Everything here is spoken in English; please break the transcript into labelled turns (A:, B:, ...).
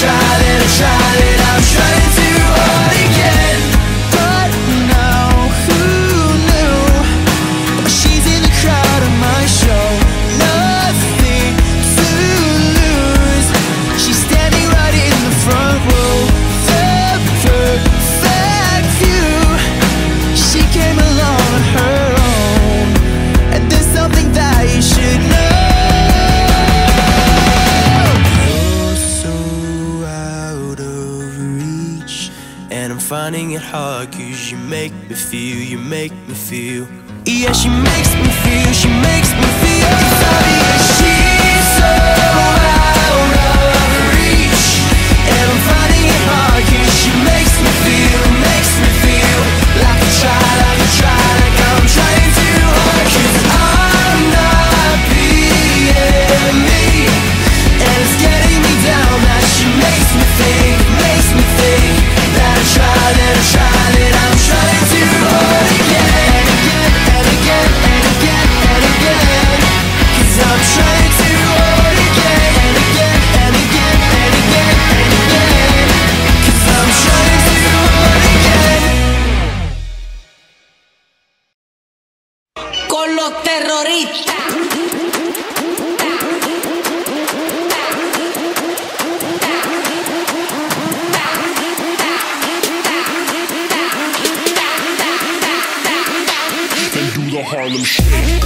A: tried I'm it, I've finding it hard Cause you make me feel, you make me feel. Yeah, she makes me feel, she makes me
B: Harlem Shake.